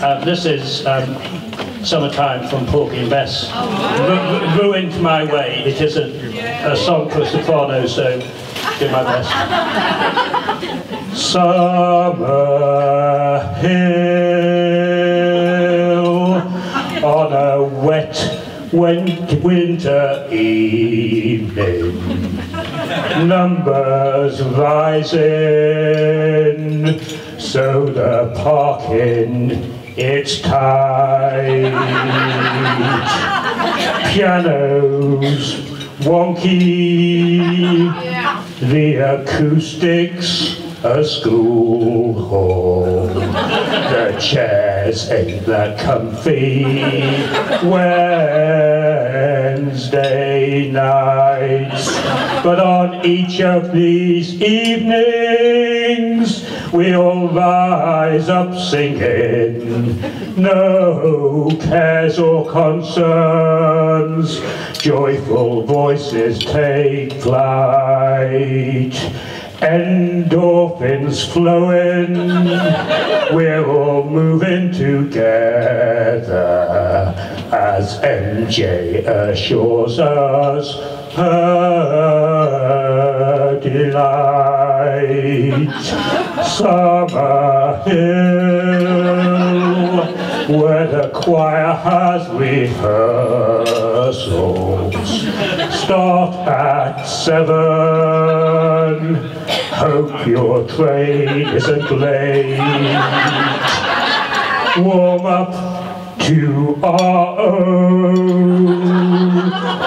Uh, this is um, Summertime from Porgy and Bess. Ru- ruined my way. It is a, a song for soprano, so do my best. Summer hill on a wet win- winter evening. Numbers rising, so the parking it's tight. Pianos wonky, the acoustics a school hall. The chairs ain't that comfy. Wednesday nights, but on each of these evenings we all rise up singing. No cares or concerns, joyful voices take flight. Endorphins flowing, we're all moving together as MJ assures us her delight. Summer Hill, where the choir has rehearsals, start at seven. Hope your train isn't late. Warm up to our own.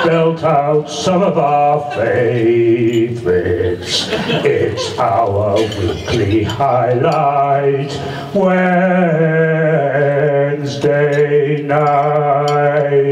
Belt out some of our favorites. It's our weekly highlight. Wednesday night.